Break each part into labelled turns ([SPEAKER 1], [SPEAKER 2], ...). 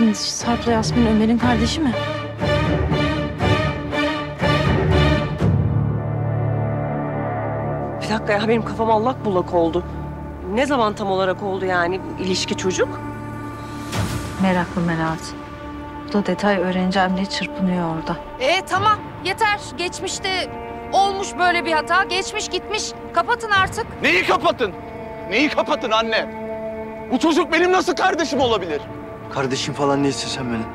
[SPEAKER 1] Yani Sarp'la Yasmin Ömer'in kardeşi mi?
[SPEAKER 2] Bir dakika ya benim kafam allak bullak oldu. Ne zaman tam olarak oldu yani ilişki çocuk?
[SPEAKER 1] Meraklı Melahat. Bu da detay öğreneceğim diye çırpınıyor orada.
[SPEAKER 3] E tamam yeter. Geçmişte olmuş böyle bir hata. Geçmiş gitmiş. Kapatın artık.
[SPEAKER 4] Neyi kapatın? Neyi kapatın anne? Bu çocuk benim nasıl kardeşim olabilir?
[SPEAKER 5] Kardeşim falan değilsin sen benim.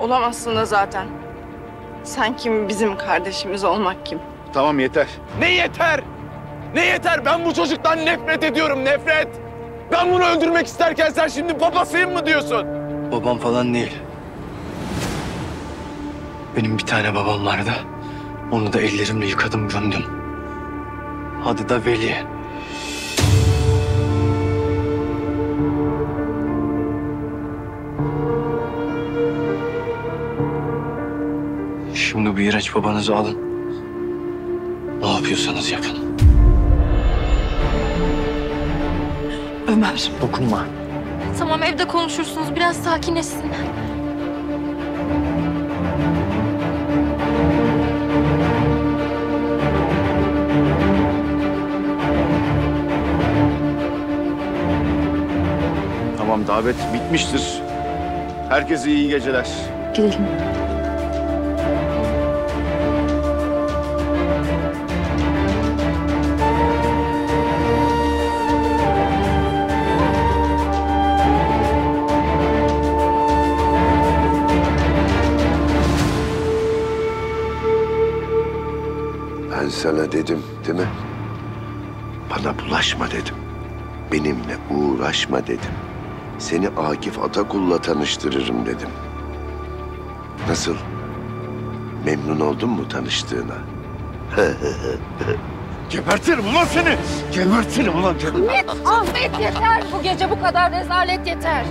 [SPEAKER 6] Olamazsın da zaten. Sen kim, bizim kardeşimiz olmak kim?
[SPEAKER 4] Tamam yeter. Ne yeter? Ne yeter? Ben bu çocuktan nefret ediyorum, nefret. Ben bunu öldürmek isterken sen şimdi babasıyım mı diyorsun?
[SPEAKER 5] Babam falan değil. Benim bir tane babam vardı. Onu da ellerimle yıkadım gömdüm. Adı da Veli. Bu iğrenç babanızı alın. Ne yapıyorsanız yapın.
[SPEAKER 1] Ömer.
[SPEAKER 5] Dokunma.
[SPEAKER 7] Tamam evde konuşursunuz. Biraz sakinleşsin.
[SPEAKER 4] Tamam davet bitmiştir. Herkese iyi geceler.
[SPEAKER 1] Gidelim.
[SPEAKER 8] Sana dedim değil mi? Bana bulaşma dedim. Benimle uğraşma dedim. Seni Akif Atakul'la tanıştırırım dedim. Nasıl? Memnun oldun mu tanıştığına?
[SPEAKER 4] Gebertirim ulan seni! Gebertirim ulan seni!
[SPEAKER 3] Ahmet yeter. Bu gece bu kadar rezalet yeter.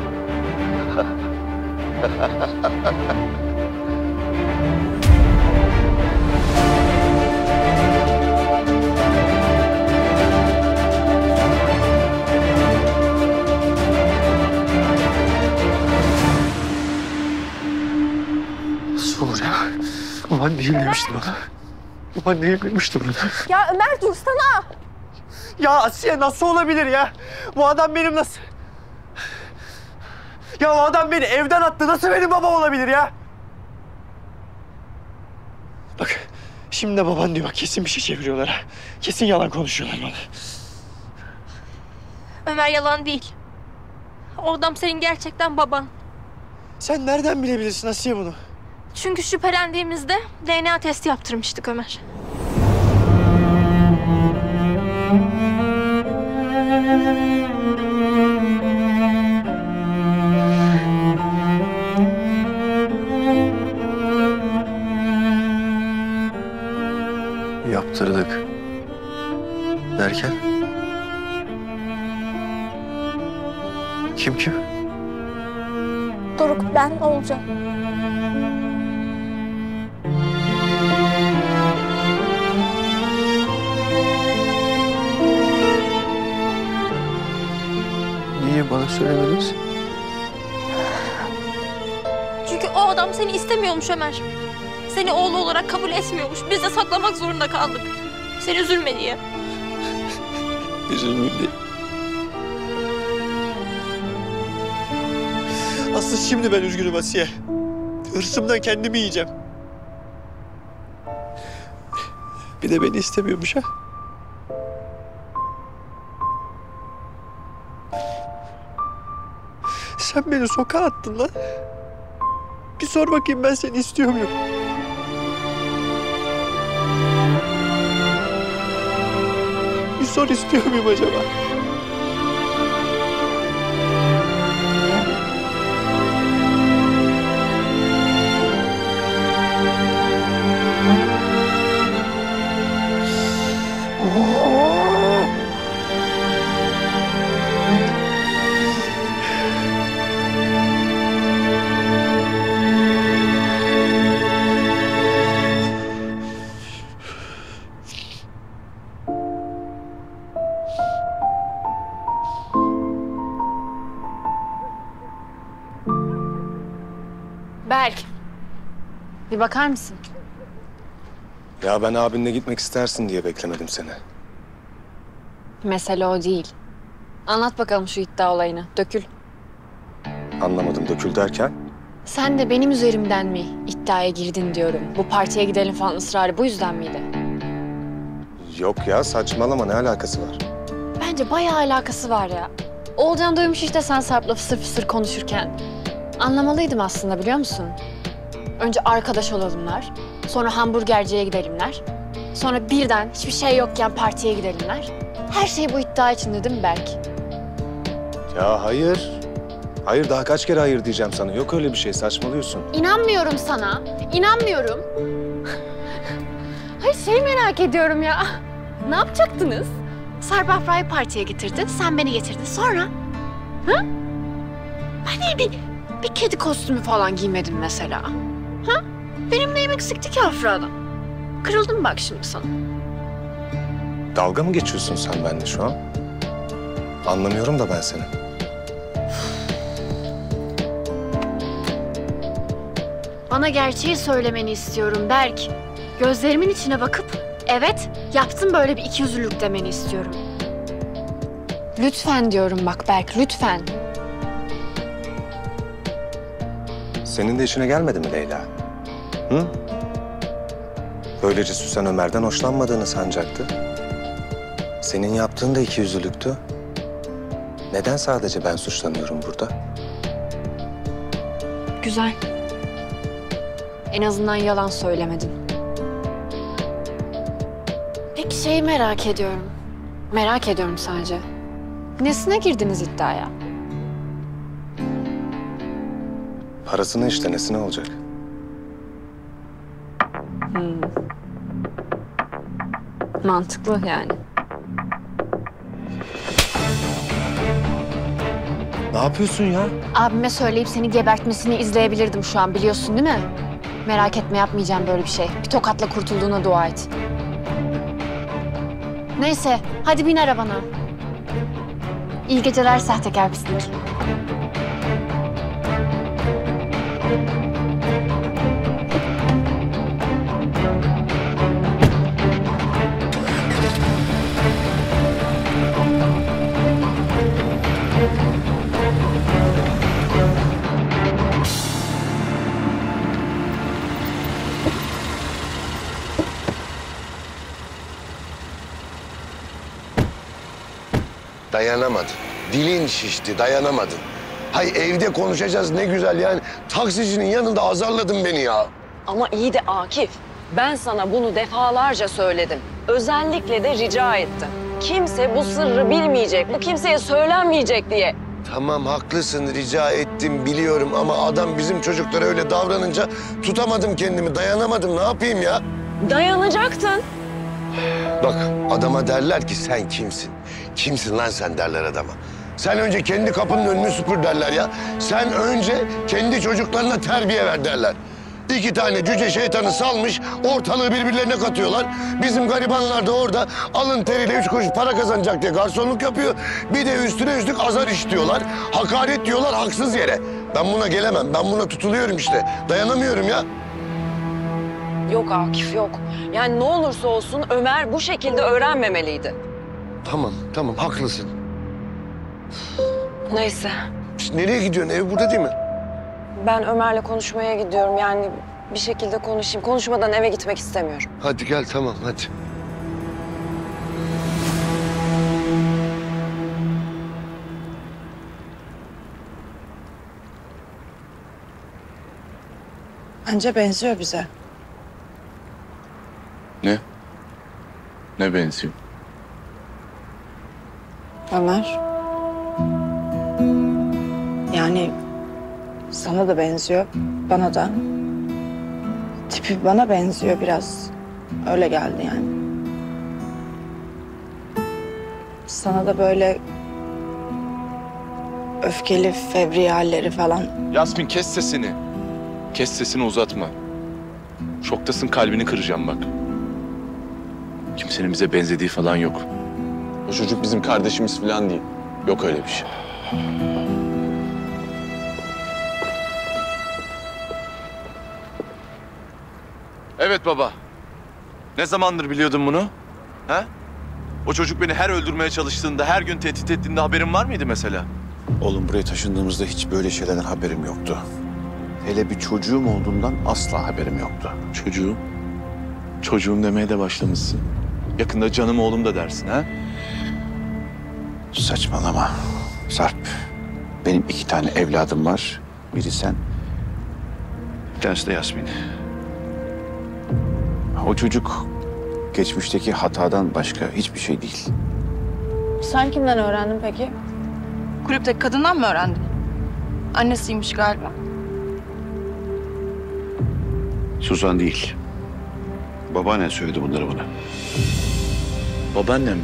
[SPEAKER 5] Ya? Baban değil demişti bana. Baban değil demişti bana.
[SPEAKER 3] Ya Ömer dursana.
[SPEAKER 5] Ya Asiye nasıl olabilir ya? Bu adam benim nasıl... Ya o adam beni evden attı. Nasıl benim babam olabilir ya? Bak şimdi de baban diyor. Bak kesin bir şey çeviriyorlar ha. Kesin yalan konuşuyorlar bana.
[SPEAKER 7] Ömer yalan değil. O adam senin gerçekten baban.
[SPEAKER 5] Sen nereden bilebilirsin Asiye bunu?
[SPEAKER 7] Çünkü şüphelendiğimizde DNA testi yaptırmıştık Ömer.
[SPEAKER 5] Yaptırdık. Derken? Kim kim?
[SPEAKER 7] Doruk ben olacağım.
[SPEAKER 5] Niye bana söylemediniz?
[SPEAKER 7] Çünkü o adam seni istemiyormuş Ömer. Seni oğlu olarak kabul etmiyormuş. Biz de saklamak zorunda kaldık. Sen üzülme diye.
[SPEAKER 5] Üzülmeyeyim diye. Aslı şimdi ben üzgünüm Asiye. Hırsımdan kendimi yiyeceğim. Bir de beni istemiyormuş ha. Sen beni sokağa attın lan. Bir sor bakayım ben seni istiyor muyum? só isso que eu me
[SPEAKER 9] imaginava. Oh! Bir bakar mısın?
[SPEAKER 10] Ya ben abinle gitmek istersin diye beklemedim seni.
[SPEAKER 9] Mesele o değil. Anlat bakalım şu iddia olayını. Dökül.
[SPEAKER 10] Anlamadım dökül derken.
[SPEAKER 9] Sen de benim üzerimden mi iddiaya girdin diyorum. Bu partiye gidelim falan ısrarı bu yüzden miydi?
[SPEAKER 10] Yok ya saçmalama ne alakası var?
[SPEAKER 9] Bence bayağı alakası var ya. Olcan duymuş işte sen Sarp'la fısır fısır konuşurken. Anlamalıydım aslında biliyor musun? Önce arkadaş olalımlar. Sonra hamburgerciye gidelimler. Sonra birden hiçbir şey yokken partiye gidelimler. Her şey bu iddia içinde değil mi Berk?
[SPEAKER 10] Ya hayır. Hayır daha kaç kere hayır diyeceğim sana. Yok öyle bir şey saçmalıyorsun.
[SPEAKER 9] İnanmıyorum sana. İnanmıyorum. Hayır şey merak ediyorum ya. Ne yapacaktınız? Sarp Afra'yı partiye getirdi, sen beni getirdin. Sonra? Ha? Ben niye bir, bir kedi kostümü falan giymedim mesela? Benim neyim eksikti ki Afra'dan? Kırıldım bak şimdi sana.
[SPEAKER 10] Dalga mı geçiyorsun sen benimle şu an? Anlamıyorum da ben seni.
[SPEAKER 9] Bana gerçeği söylemeni istiyorum Berk. Gözlerimin içine bakıp evet yaptım böyle bir ikiyüzlülük demeni istiyorum. Lütfen diyorum bak Berk lütfen.
[SPEAKER 10] Senin de işine gelmedi mi Leyla? Hı? Böylece Süsen Ömer'den hoşlanmadığını sancaktı. Senin yaptığın da ikiyüzlülüktü. Neden sadece ben suçlanıyorum burada?
[SPEAKER 9] Güzel. En azından yalan söylemedin. Peki şeyi merak ediyorum. Merak ediyorum sadece. Nesine girdiniz iddiaya?
[SPEAKER 10] Parasını işte nesine olacak?
[SPEAKER 9] Mantıklı yani.
[SPEAKER 10] Ne yapıyorsun ya?
[SPEAKER 9] Abime söyleyip seni gebertmesini izleyebilirdim şu an biliyorsun değil mi? Merak etme yapmayacağım böyle bir şey. Bir tokatla kurtulduğuna dua et. Neyse hadi bin arabana. İyi geceler sahtekar pislik.
[SPEAKER 8] Dayanamadın. Dilin şişti, dayanamadın. Hay evde konuşacağız ne güzel yani. Taksicinin yanında azarladın beni ya.
[SPEAKER 11] Ama iyi de Akif, ben sana bunu defalarca söyledim. Özellikle de rica ettim. Kimse bu sırrı bilmeyecek, bu kimseye söylenmeyecek diye.
[SPEAKER 8] Tamam haklısın rica ettim biliyorum ama adam bizim çocuklara öyle davranınca tutamadım kendimi dayanamadım ne yapayım ya?
[SPEAKER 11] Dayanacaktın.
[SPEAKER 8] Bak adama derler ki sen kimsin? Kimsin lan sen derler adama. Sen önce kendi kapının önünü süpür derler ya. Sen önce kendi çocuklarına terbiye ver derler. İki tane cüce şeytanı salmış, ortalığı birbirlerine katıyorlar. Bizim garibanlar da orada alın teriyle üç kuruş para kazanacak diye garsonluk yapıyor. Bir de üstüne üstlük azar işliyorlar. Hakaret diyorlar haksız yere. Ben buna gelemem, ben buna tutuluyorum işte. Dayanamıyorum ya.
[SPEAKER 11] Yok Akif yok. Yani ne olursa olsun Ömer bu şekilde öğrenmemeliydi.
[SPEAKER 8] Tamam, tamam haklısın.
[SPEAKER 11] Neyse
[SPEAKER 8] Şişt, nereye gidiyorsun? Ev burada değil mi?
[SPEAKER 11] ben Ömer'le konuşmaya gidiyorum. Yani bir şekilde konuşayım. Konuşmadan eve gitmek istemiyorum.
[SPEAKER 8] Hadi gel tamam hadi.
[SPEAKER 6] Bence benziyor bize.
[SPEAKER 12] Ne benziyor?
[SPEAKER 6] Ömer. Yani sana da benziyor, bana da. Tipi bana benziyor biraz. Öyle geldi yani. Sana da böyle öfkeli, fevri halleri falan.
[SPEAKER 12] Yasmin kes sesini. Kes sesini uzatma. Şoktasın kalbini kıracağım bak. Kimsenin bize benzediği falan yok. O çocuk bizim kardeşimiz falan değil. Yok öyle bir şey. Evet baba. Ne zamandır biliyordun bunu? Ha? O çocuk beni her öldürmeye çalıştığında, her gün tehdit ettiğinde haberin var mıydı mesela?
[SPEAKER 13] Oğlum buraya taşındığımızda hiç böyle şeylerden haberim yoktu. Hele bir çocuğum olduğundan asla haberim yoktu.
[SPEAKER 12] Çocuğum. Çocuğum demeye de başlamışsın. Yakında canım oğlum da dersin ha?
[SPEAKER 13] Saçmalama Sarp. Benim iki tane evladım var. Biri sen, bir tanesi de Yasmin. O çocuk geçmişteki hatadan başka hiçbir şey değil.
[SPEAKER 6] Sen kimden öğrendin peki? Kulüpteki kadından mı öğrendin? Annesiymiş galiba.
[SPEAKER 13] Suzan değil. Babaannen söyledi bunları bana.
[SPEAKER 12] Babaannem.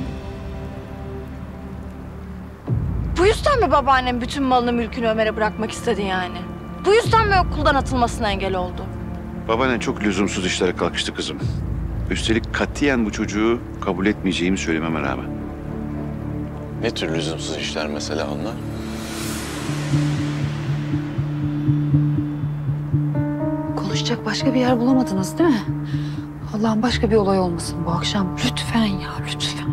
[SPEAKER 6] Bu yüzden mi babaannem bütün malını mülkünü Ömer'e bırakmak istedi yani? Bu yüzden mi okuldan atılmasına engel oldu?
[SPEAKER 13] Babaannen çok lüzumsuz işlere kalkıştı kızım. Üstelik katiyen bu çocuğu kabul etmeyeceğimi söylememe rağmen.
[SPEAKER 12] Ne tür lüzumsuz işler mesela onlar?
[SPEAKER 3] Konuşacak başka bir yer bulamadınız değil mi? Allah'ım başka bir olay olmasın bu akşam. Lütfen ya lütfen.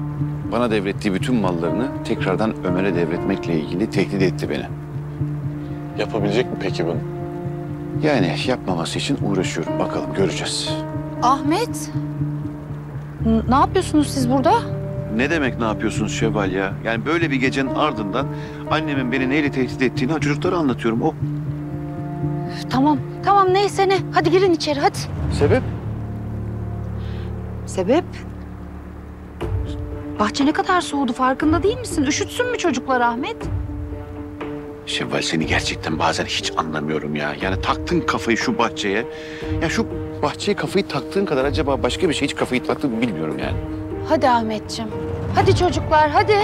[SPEAKER 13] Bana devrettiği bütün mallarını tekrardan Ömer'e devretmekle ilgili tehdit etti beni.
[SPEAKER 12] Yapabilecek mi peki bunu?
[SPEAKER 13] Yani yapmaması için uğraşıyorum. Bakalım göreceğiz.
[SPEAKER 3] Ahmet. n- Ne yapıyorsunuz siz burada?
[SPEAKER 13] Ne demek ne yapıyorsunuz Şevval ya? Yani böyle bir gecenin ardından annemin beni neyle tehdit ettiğini çocuklara anlatıyorum. O
[SPEAKER 3] Tamam, tamam neyse ne. Hadi girin içeri hadi.
[SPEAKER 13] sebep?
[SPEAKER 3] Sebep? Bahçe ne kadar soğudu farkında değil misin? Üşütsün mü çocuklar Ahmet?
[SPEAKER 13] Şevval seni gerçekten bazen hiç anlamıyorum ya. Yani taktın kafayı şu bahçeye. Ya şu bahçeye kafayı taktığın kadar acaba başka bir şey hiç kafayı taktın mı bilmiyorum yani.
[SPEAKER 3] Hadi Ahmetciğim. Hadi çocuklar hadi.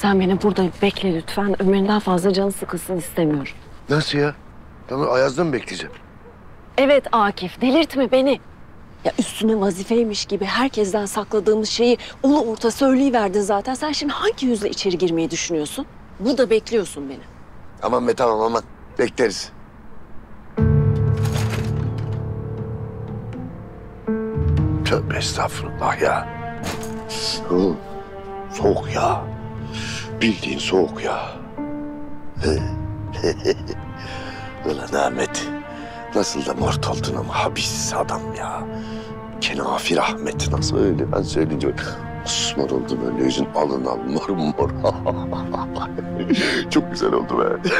[SPEAKER 11] Sen beni burada bekle lütfen. Ömer'in daha fazla canı sıkılsın istemiyorum.
[SPEAKER 8] Nasıl ya? Tamam Ayaz'da mı bekleyeceğim?
[SPEAKER 11] Evet Akif, delirtme beni. Ya üstüne vazifeymiş gibi herkesten sakladığımız şeyi ulu orta söyleyiverdin zaten. Sen şimdi hangi yüzle içeri girmeyi düşünüyorsun? Burada bekliyorsun beni.
[SPEAKER 8] Aman be tamam aman. Bekleriz. Tövbe estağfurullah ya. Soğuk ya. Bildiğin soğuk ya. Ulan Ahmet. Nasıl da mort oldun ama habis adam ya. Kenafir Ahmet nasıl öyle ben söyleyince Osmor oldu böyle yüzün alın al mor mor. Çok güzel oldu be.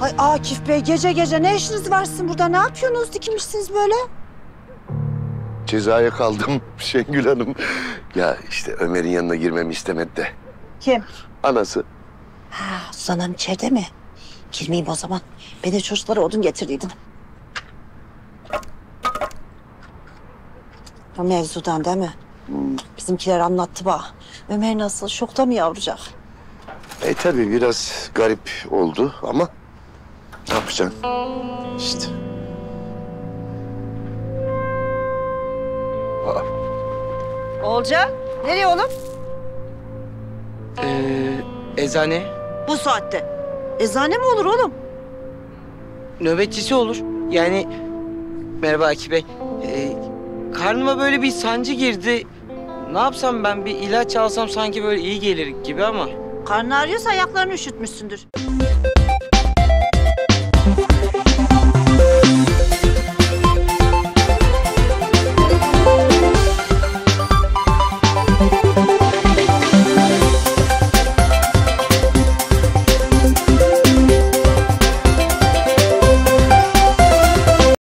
[SPEAKER 14] Ay Akif Bey gece gece ne işiniz var sizin burada? Ne yapıyorsunuz dikilmişsiniz böyle?
[SPEAKER 8] Cezaya kaldım Şengül Hanım. Ya işte Ömer'in yanına girmemi istemedi de.
[SPEAKER 14] Kim?
[SPEAKER 8] Anası.
[SPEAKER 14] Ha Suzan Hanım içeride mi? Girmeyeyim o zaman. Ben de çocuklara odun getirdiydim. O mevzudan değil mi? Bizimkiler anlattı bana. Ömer nasıl? Şokta mı yavrucak?
[SPEAKER 8] E tabii biraz garip oldu ama ne yapacaksın? İşte. Aa,
[SPEAKER 14] Olca, nereye oğlum?
[SPEAKER 15] Ee, eczane.
[SPEAKER 14] Bu saatte. Eczane mi olur oğlum?
[SPEAKER 15] Nöbetçisi olur. Yani merhaba Akif Bey. Ee, karnıma böyle bir sancı girdi. Ne yapsam ben bir ilaç alsam sanki böyle iyi gelir gibi ama.
[SPEAKER 14] Karnı ağrıyorsa ayaklarını üşütmüşsündür.